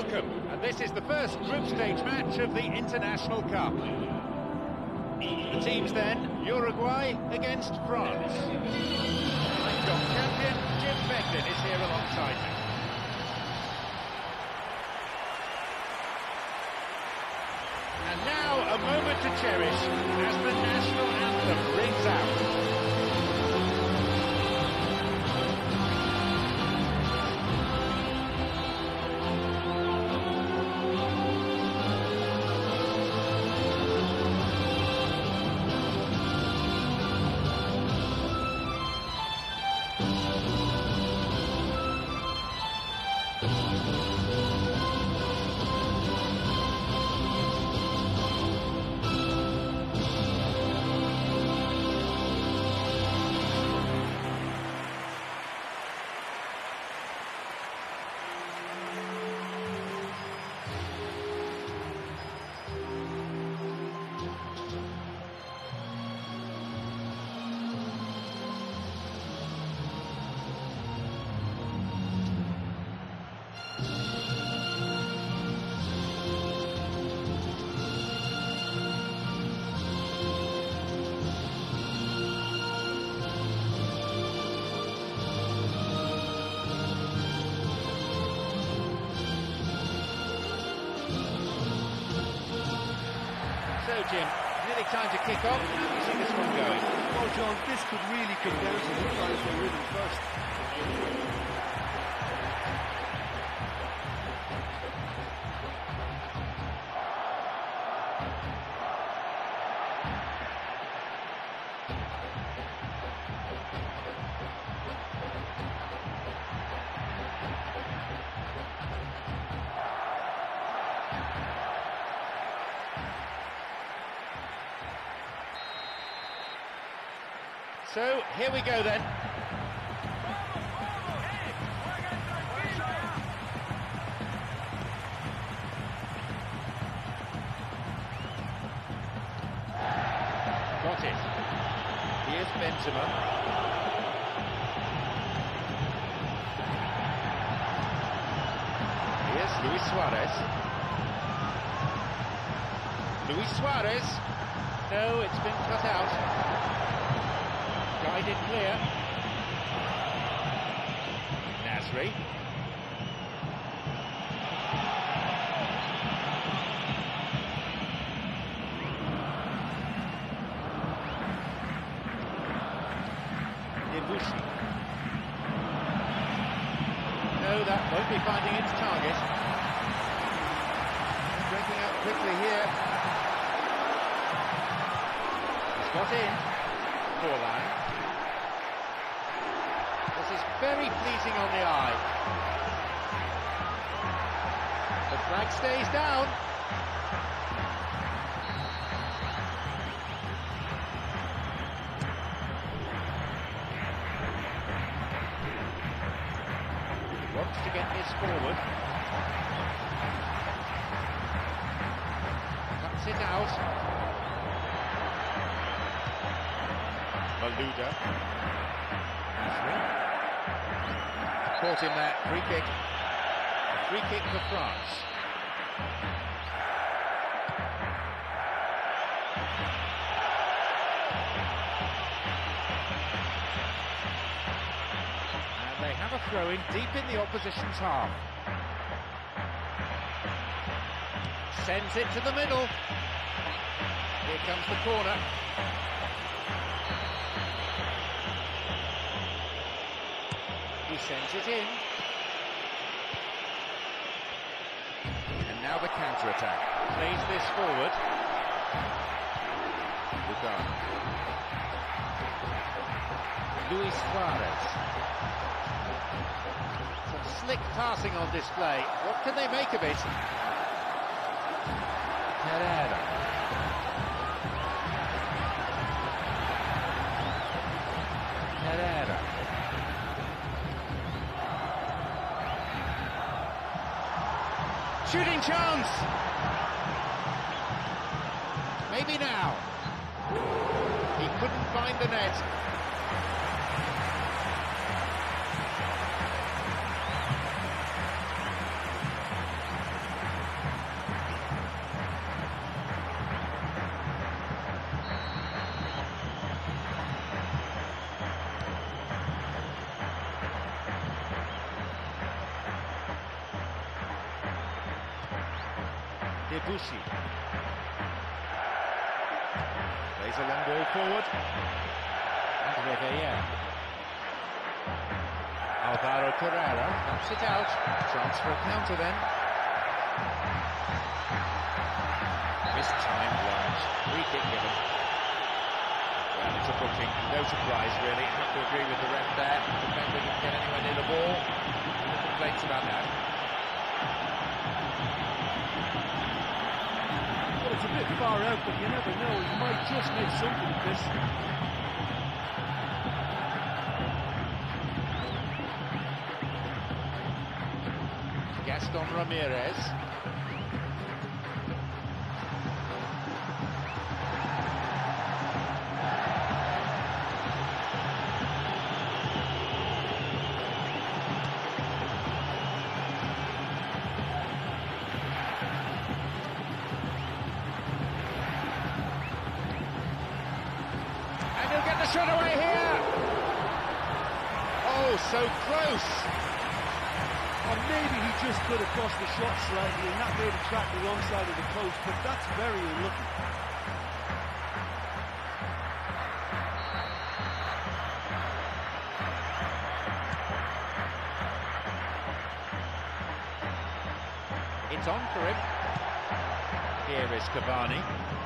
Welcome, and this is the first group stage match of the International Cup. The teams then, Uruguay against France. Jon Champion Jim Beglin is here alongside me. Time kick off. You see this one going? Well, John, this could really come down to who finds the rhythm first. Here we go then. Got it. Here's Benzema. Here's Luis Suarez. Luis Suarez. No, it's been cut out. Guided clear. Nasri. Debuchy. No, that won't be finding its target. Breaking out quickly here. He's got in. This is very pleasing on the eye. The flag stays down. He wants to get this forward. Cuts it out. Malouda. Caught him there. Free kick. Free kick for France. And they have a throw in deep in the opposition's half. Sends it to the middle. Here comes the corner. Sends it in. And now the counter-attack. Plays this forward. Lugano. Luis Suarez. Some slick passing on display. What can they make of it? Herrera. Shooting chance! Maybe now. He couldn't find the net. Debuchy. Plays a long ball forward. And Reveillère. Alvaro Pereira knocks it out. Chance for a counter then. Mistimed lunge. Free kick given. Well, it's a booking. No surprise, really. Have to agree with the ref there. The defender didn't get anywhere near the ball. No complaints about that. It's a bit far out, but you never know. He might just make something of this. Gaston Ramirez. Shot away here. Oh, so close. Or maybe he just could have crossed the shot slightly and that made him track the wrong side of the post, but that's very unlucky. It's on for him. Here is Cavani.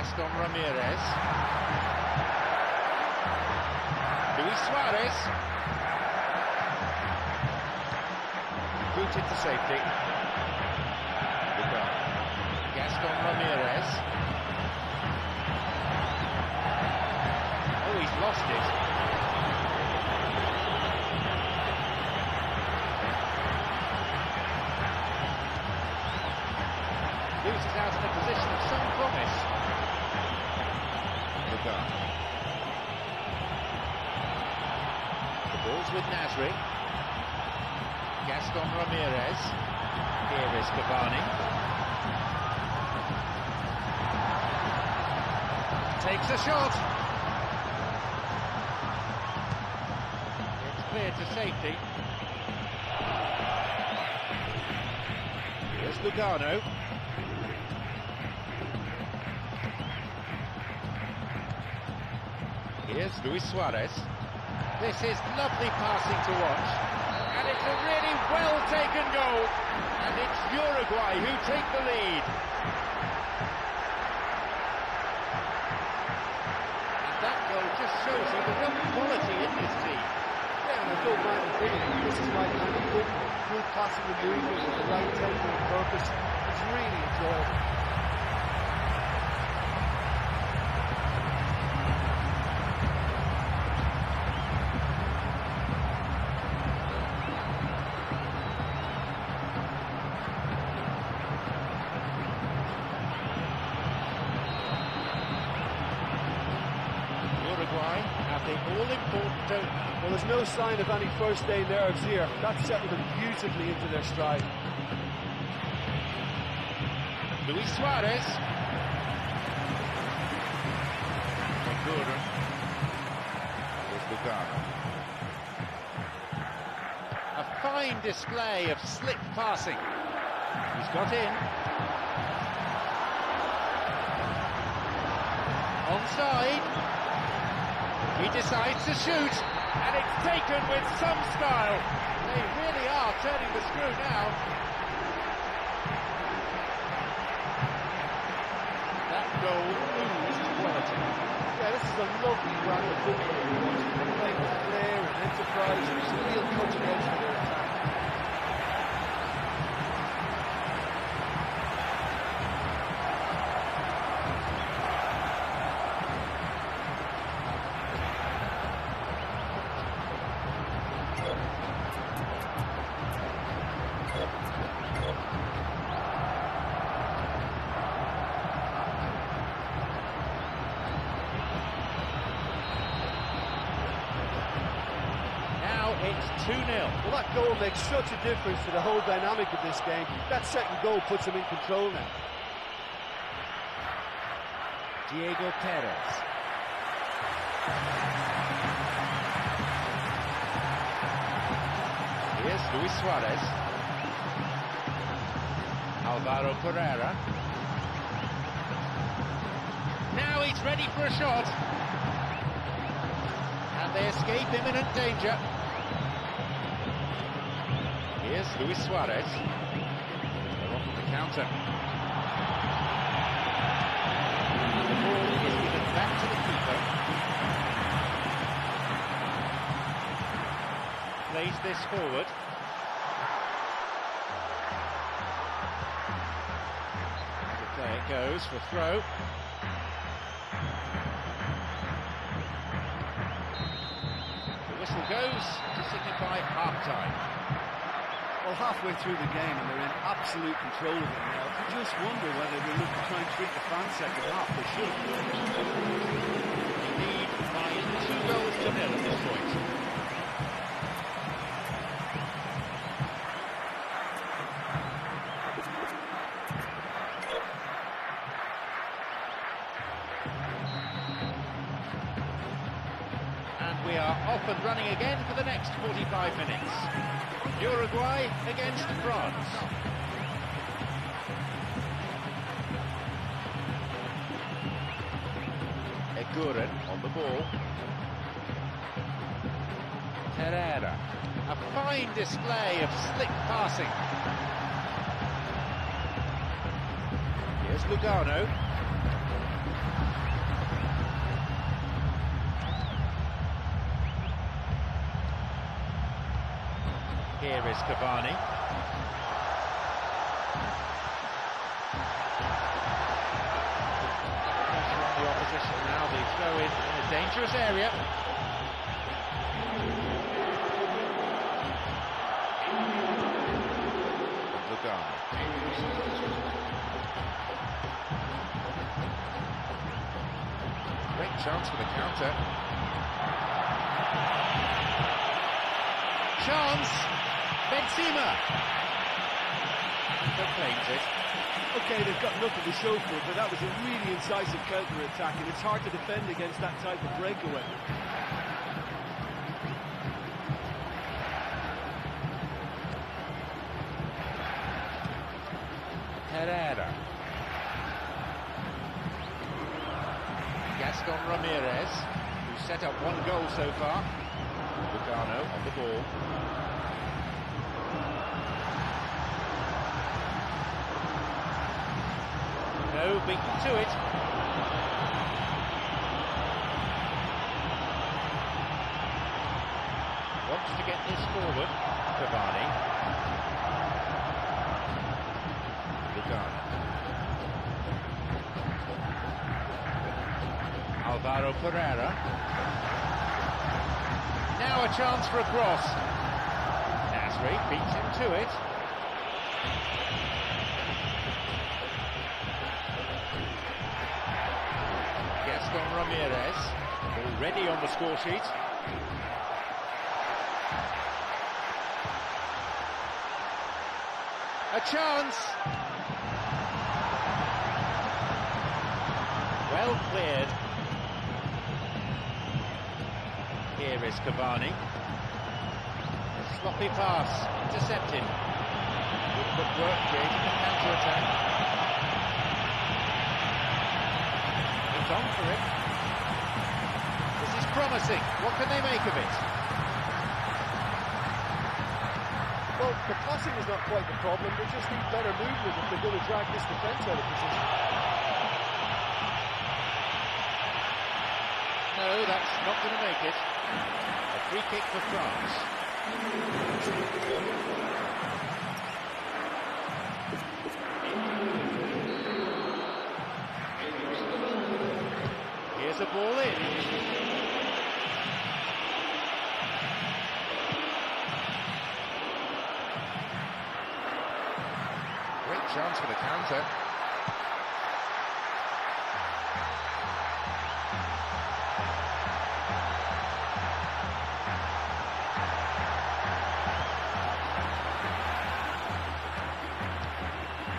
Gaston Ramirez. Luis Suarez. Booted to safety. Gaston Ramirez. Oh, he's lost it. loses out in a position of some promise. The ball's with Nasri. Gaston Ramirez. Here is Cavani. Takes a shot. It's clear to safety. Here's Lugano. Here's Luis Suarez. This is lovely passing to watch. And it's a really well taken goal. And it's Uruguay who take the lead. And that goal just shows you the real quality in this team. Yeah, and I don't mind the thing. This is my kind good, good passing and movement with the right and purpose. It's really enjoyable. Sign of any first day nerves here. That settled them beautifully into their stride. Luis Suarez. Segura. Here's Lugano. A fine display of slick passing. He's got in. Onside. He decides to shoot, and it's taken with some style. They really are turning the screw now. That goal oozed quality. Yeah, this is a lovely brand of football. Playing flair goal makes such a difference to the whole dynamic of this game. That second goal puts them in control now. Diego Perez. Here's Luis Suarez. Alvaro Pereira. Now he's ready for a shot. And they escape imminent danger. Here's Luis Suarez. They're off the counter. The ball is given back to the keeper. Plays this forward. There it goes for throw. The whistle goes to signify half-time. Well, halfway through the game and they're in absolute control of it now. You just wonder whether they look to try and treat the fans second half. They should. Lead by two goals to nil at this point. We are off and running again for the next 45 minutes. Uruguay against France. Eguren on the ball. Herrera. A fine display of slick passing. Here's Lugano. Here is Cavani. Pressure on the opposition now. They throw in in a dangerous area. Lugano. Great chance for the counter. Chance. Benzema. Proclaims it. Okay, they've got nothing to show for it, but that was a really incisive counter-attack, and it's hard to defend against that type of breakaway. Herrera. Gaston Ramirez, who set up one goal so far. Lugano on the ball. No, beaten to it. Wants to get this forward. Cavani. Lugano. Alvaro Pereira. Now a chance for a cross. Nasri beats him to it. Ramirez already on the score sheet. A chance. Well cleared. Here is Cavani. A sloppy pass, intercepted. Good footwork, creating a counter-attack. It's on for it. This is promising. What can they make of it? Well, the passing is not quite the problem. They just need better movement if they're going to drag this defence out of position. No, that's not going to make it. A free kick for France. Here's a ball in. Chance for the counter.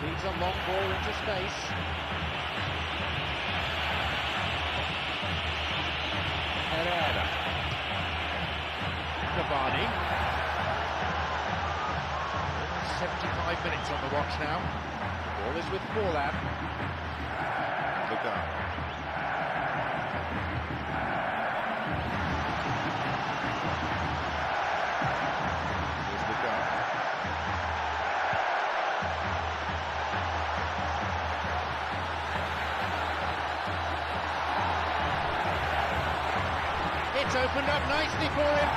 Feeds a long ball into space. Ball is with Forlan. Lugano. Here's Lugano. It's opened up nicely for him.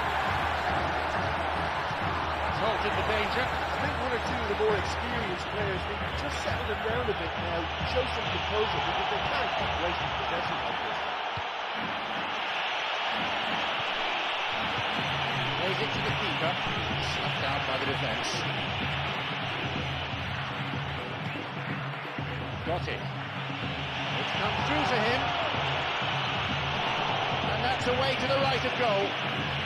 It's halted the danger. One or two of the more experienced players need just settle them down a bit now, show some composure because they can't keep wasting possession like this. It the keeper. Snuffed out by the defence. Got it. It's come through to him. And that's away to the right of goal.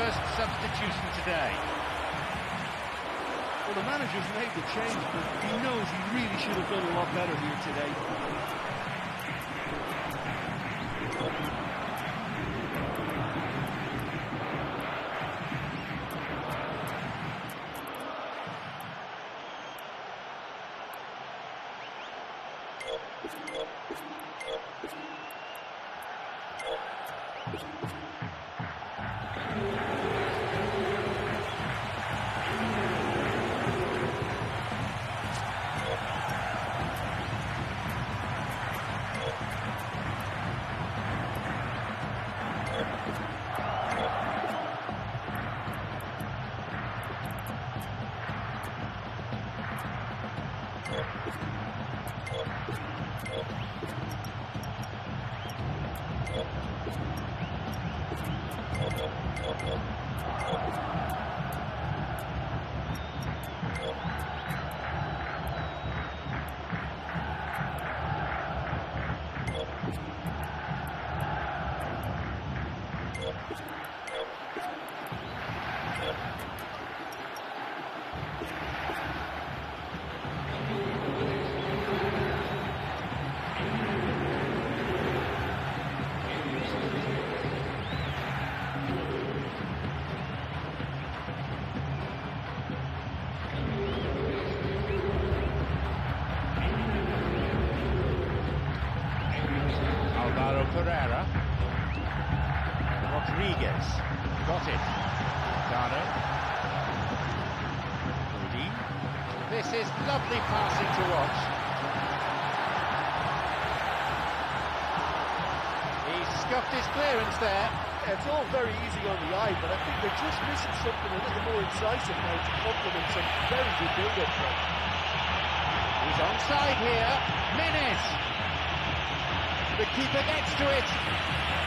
First substitution today. Well, the manager's made the change, but he knows he really should have done a lot better here today. Alvaro scuffed his clearance there. It's all very easy on the eye, but I think they're just missing something a little more incisive now to complement some very good build-up play. He's onside here. Menez. The keeper gets to it.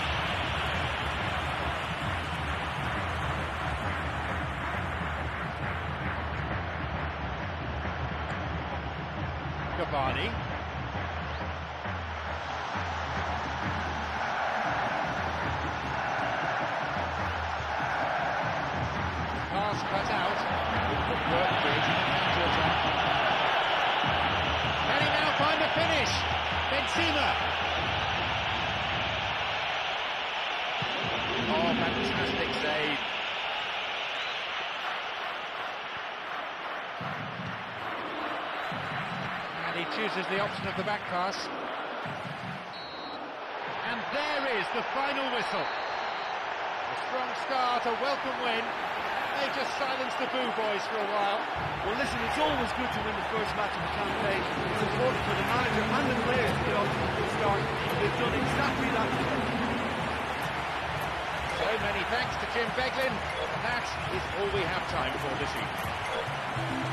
Can he now find a finish? Benzema. Oh, fantastic save. And he chooses the option of the back pass. And there is the final whistle. A strong start, a welcome win. They just silenced the Boo Boys for a while. Well, listen, it's always good to win the first match of a campaign. It's important for the manager and the players to get off to a good start. They've done exactly that. So many thanks to Jim Beglin. That is all we have time for this evening.